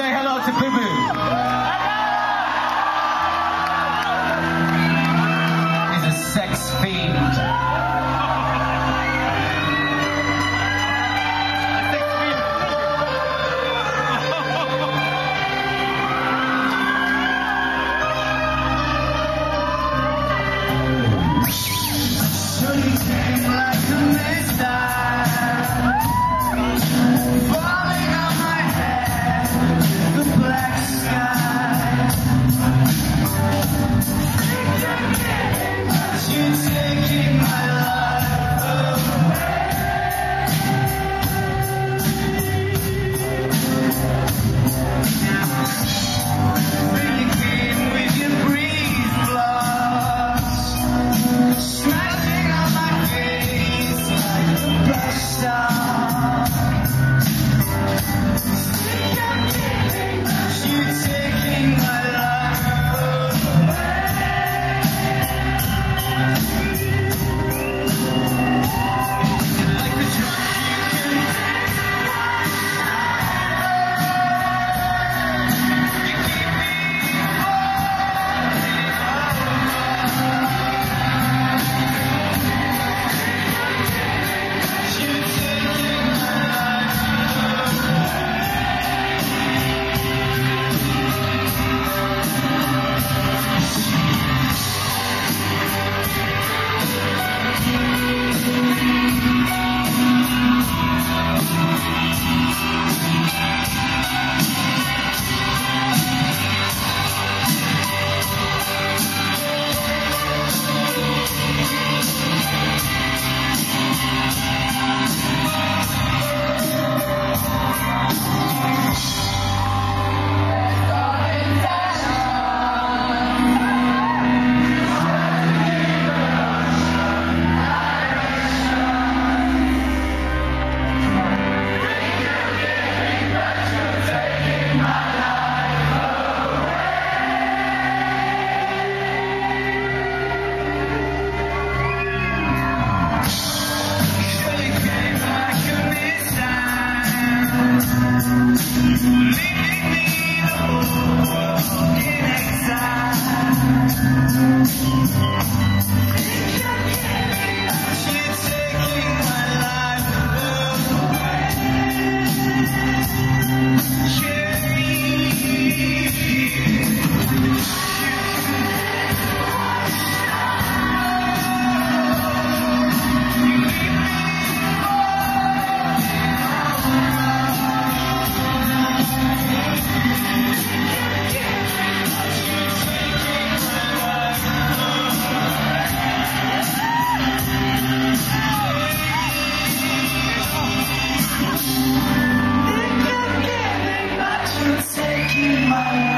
say hello to Boo Boo. Taking my